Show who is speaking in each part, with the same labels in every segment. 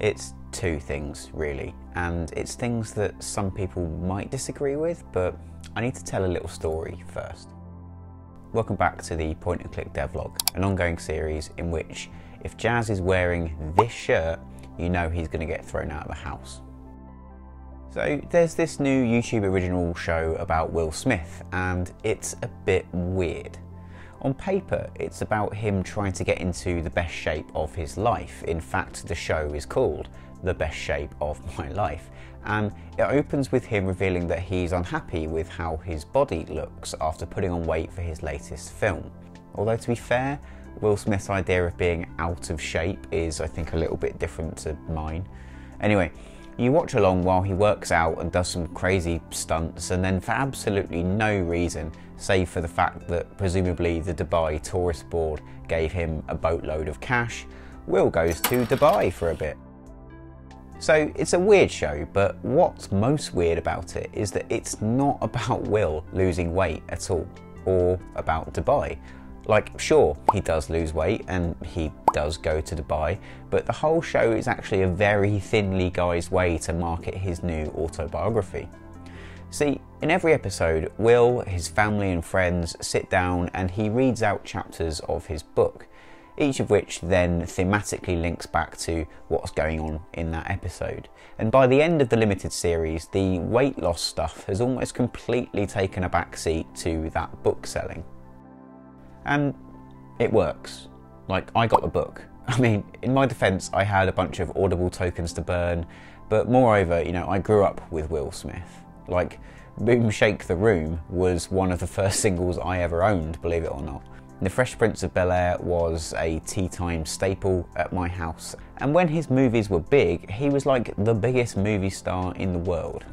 Speaker 1: It's two things, really, and it's things that some people might disagree with, but I need to tell a little story first. Welcome back to the Point and Click Devlog, an ongoing series in which if Jazz is wearing this shirt, you know he's going to get thrown out of the house. So there's this new YouTube original show about Will Smith, and it's a bit weird. On paper, it's about him trying to get into the best shape of his life. In fact, the show is called The Best Shape of My Life. And it opens with him revealing that he's unhappy with how his body looks after putting on weight for his latest film. Although, to be fair, Will Smith's idea of being out of shape is, I think, a little bit different to mine. Anyway, you watch along while he works out and does some crazy stunts, and then for absolutely no reason, save for the fact that presumably the Dubai Tourist Board gave him a boatload of cash, Will goes to Dubai for a bit. So it's a weird show, but what's most weird about it is that it's not about Will losing weight at all, or about Dubai. Like, sure, he does lose weight and he does go to Dubai, but the whole show is actually a very thinly guised way to market his new autobiography. See, in every episode, Will, his family, and friends sit down and he reads out chapters of his book, each of which then thematically links back to what's going on in that episode. And by the end of the limited series, the weight loss stuff has almost completely taken a backseat to that book selling. And it works. Like, I got the book. I mean, in my defense, I had a bunch of Audible tokens to burn, but moreover, you know, I grew up with Will Smith. Like, Boom Shake the Room was one of the first singles I ever owned, believe it or not. The Fresh Prince of Bel Air was a tea time staple at my house, and when his movies were big, he was like the biggest movie star in the world.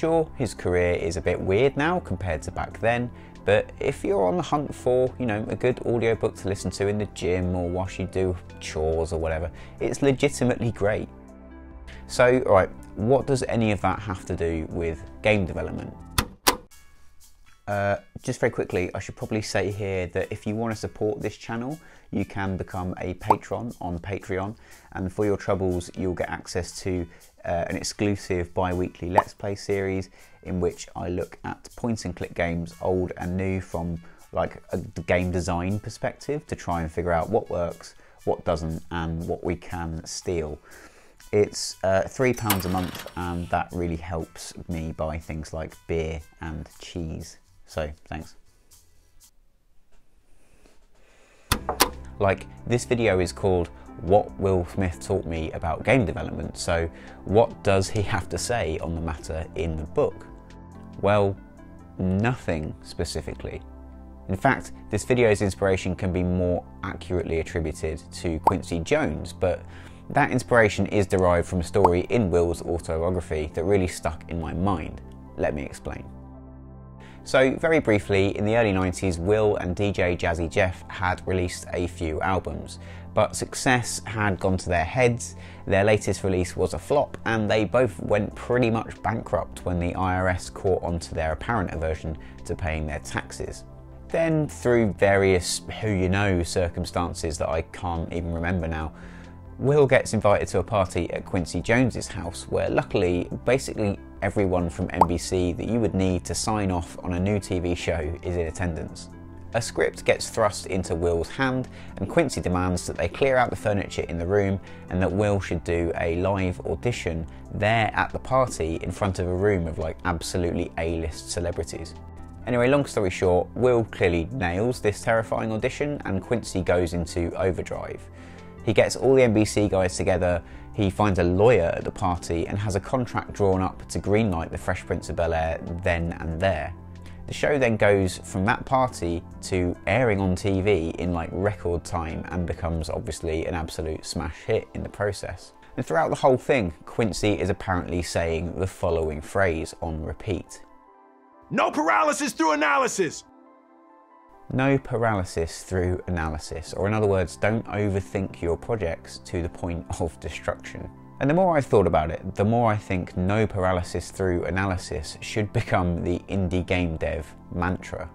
Speaker 1: Sure, his career is a bit weird now compared to back then, but if you're on the hunt for, you know, a good audiobook to listen to in the gym or whilst you do chores or whatever, it's legitimately great. So, right, what does any of that have to do with game development? Uh, just very quickly, I should probably say here that if you want to support this channel, you can become a patron on Patreon, and for your troubles, you'll get access to uh, an exclusive bi-weekly Let's Play series in which I look at point and click games, old and new, from like a game design perspective to try and figure out what works, what doesn't, and what we can steal. It's uh, three pounds a month, and that really helps me buy things like beer and cheese. So thanks. Like this video is called what Will Smith taught me about game development. So what does he have to say on the matter in the book? Well, nothing specifically. In fact, this video's inspiration can be more accurately attributed to Quincy Jones, but that inspiration is derived from a story in Will's autobiography that really stuck in my mind. Let me explain. So, very briefly, in the early 90s, Will and DJ Jazzy Jeff had released a few albums, but success had gone to their heads. Their latest release was a flop, and they both went pretty much bankrupt when the IRS caught onto their apparent aversion to paying their taxes. Then, through various who you know circumstances that I can't even remember now, Will gets invited to a party at Quincy Jones's house, where luckily, basically everyone from NBC that you would need to sign off on a new TV show is in attendance. A script gets thrust into Will's hand, and Quincy demands that they clear out the furniture in the room and that Will should do a live audition there at the party in front of a room of like absolutely A-list celebrities. Anyway, long story short, Will clearly nails this terrifying audition and Quincy goes into overdrive. He gets all the NBC guys together, he finds a lawyer at the party and has a contract drawn up to greenlight the Fresh Prince of Bel Air then and there. The show then goes from that party to airing on TV in like record time and becomes obviously an absolute smash hit in the process. And throughout the whole thing, Quincy is apparently saying the following phrase on repeat.
Speaker 2: No paralysis through analysis!
Speaker 1: No paralysis through analysis, or in other words, don't overthink your projects to the point of destruction. And the more I've thought about it, the more I think no paralysis through analysis should become the indie game dev mantra.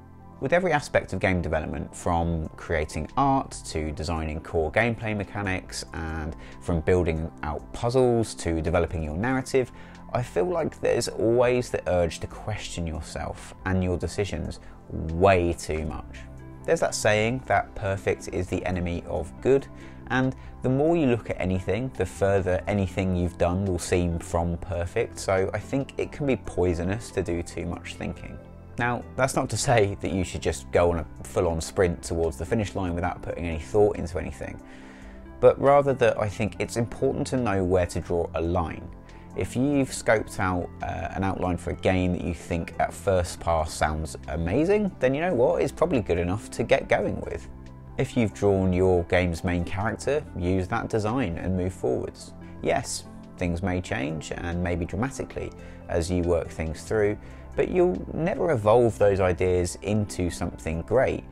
Speaker 1: With every aspect of game development, from creating art to designing core gameplay mechanics, and from building out puzzles to developing your narrative, I feel like there's always the urge to question yourself and your decisions way too much. There's that saying that perfect is the enemy of good, and the more you look at anything, the further anything you've done will seem from perfect, so I think it can be poisonous to do too much thinking. Now, that's not to say that you should just go on a full on sprint towards the finish line without putting any thought into anything, but rather that I think it's important to know where to draw a line. If you've scoped out uh, an outline for a game that you think at first pass sounds amazing, then you know what, it's probably good enough to get going with. If you've drawn your game's main character, use that design and move forwards. Yes, things may change and maybe dramatically as you work things through, but you'll never evolve those ideas into something great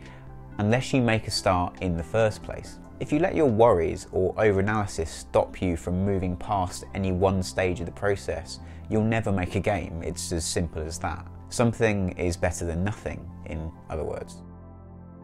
Speaker 1: unless you make a start in the first place. If you let your worries or overanalysis stop you from moving past any one stage of the process, you'll never make a game. It's as simple as that. Something is better than nothing, in other words.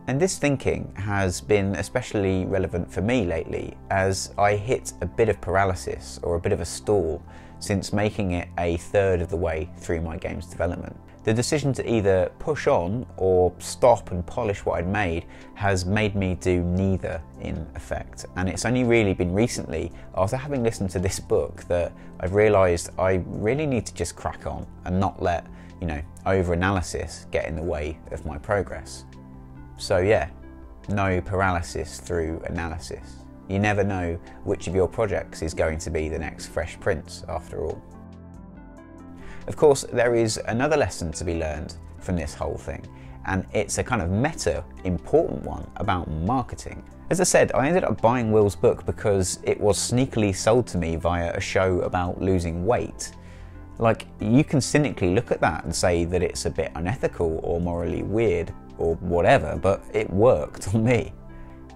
Speaker 1: And this thinking has been especially relevant for me lately as I hit a bit of paralysis or a bit of a stall since making it a third of the way through my game's development. The decision to either push on or stop and polish what I'd made has made me do neither in effect. And it's only really been recently, after having listened to this book, that I've realised I really need to just crack on and not let, you know, over analysis get in the way of my progress. So, yeah, no paralysis through analysis. You never know which of your projects is going to be the next Fresh Prince after all. Of course, there is another lesson to be learned from this whole thing, and it's a kind of meta important one about marketing. As I said, I ended up buying Will's book because it was sneakily sold to me via a show about losing weight. Like, you can cynically look at that and say that it's a bit unethical or morally weird or whatever, but it worked on me.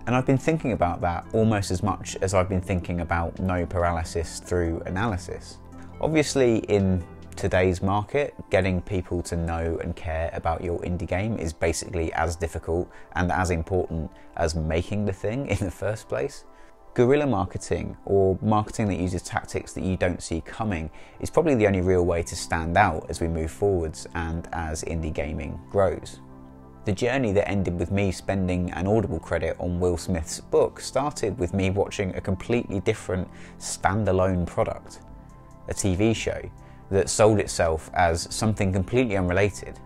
Speaker 1: And I've been thinking about that almost as much as I've been thinking about no paralysis through analysis. Obviously, in today's market, getting people to know and care about your indie game is basically as difficult and as important as making the thing in the first place. Guerrilla marketing, or marketing that uses tactics that you don't see coming, is probably the only real way to stand out as we move forwards and as indie gaming grows. The journey that ended with me spending an Audible credit on Will Smith's book started with me watching a completely different standalone product, a TV show that sold itself as something completely unrelated.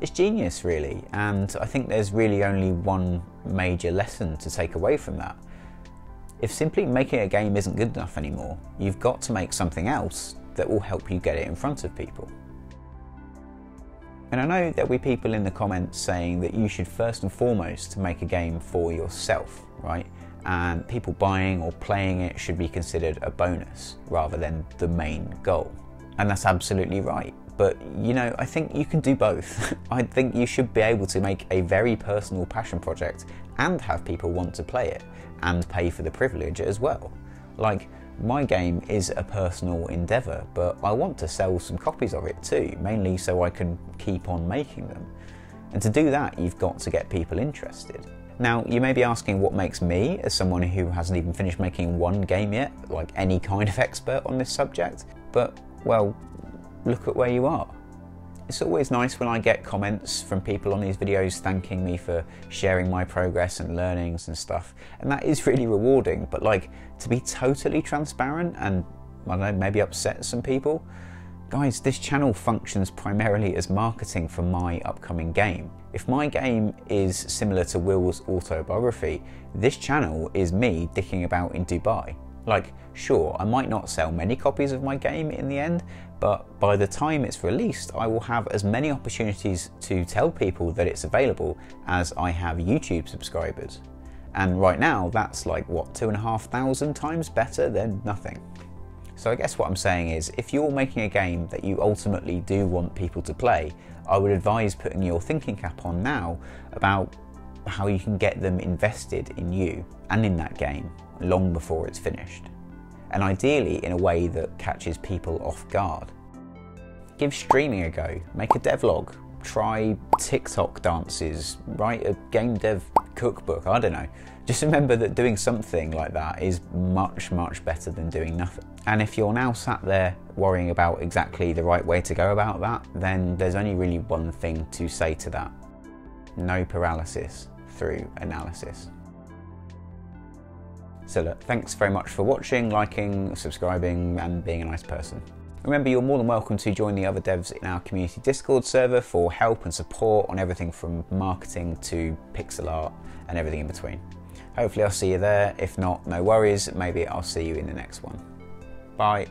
Speaker 1: It's genius, really, and I think there's really only one major lesson to take away from that. If simply making a game isn't good enough anymore, you've got to make something else that will help you get it in front of people. And I know there'll be people in the comments saying that you should first and foremost make a game for yourself, right? And people buying or playing it should be considered a bonus rather than the main goal. And that's absolutely right. But you know, I think you can do both. I think you should be able to make a very personal passion project and have people want to play it and pay for the privilege as well. Like, my game is a personal endeavour, but I want to sell some copies of it too, mainly so I can keep on making them. And to do that, you've got to get people interested. Now, you may be asking what makes me, as someone who hasn't even finished making one game yet, like any kind of expert on this subject, but well, look at where you are. It's always nice when I get comments from people on these videos thanking me for sharing my progress and learnings and stuff, and that is really rewarding. But like to be totally transparent and I don't know, maybe upset some people, guys, this channel functions primarily as marketing for my upcoming game. If my game is similar to Will's autobiography, this channel is me dicking about in Dubai. Like, sure, I might not sell many copies of my game in the end, but by the time it's released, I will have as many opportunities to tell people that it's available as I have YouTube subscribers. And right now, that's like, what, two and a half thousand times better than nothing. So I guess what I'm saying is, if you're making a game that you ultimately do want people to play, I would advise putting your thinking cap on now about how you can get them invested in you and in that game long before it's finished, and ideally in a way that catches people off guard. Give streaming a go, make a devlog, try TikTok dances, write a game dev cookbook, I don't know. Just remember that doing something like that is much, much better than doing nothing. And if you're now sat there worrying about exactly the right way to go about that, then there's only really one thing to say to that. No paralysis through analysis. So, look, thanks very much for watching, liking, subscribing, and being a nice person. Remember, you're more than welcome to join the other devs in our community Discord server for help and support on everything from marketing to pixel art and everything in between. Hopefully, I'll see you there. If not, no worries. Maybe I'll see you in the next one. Bye.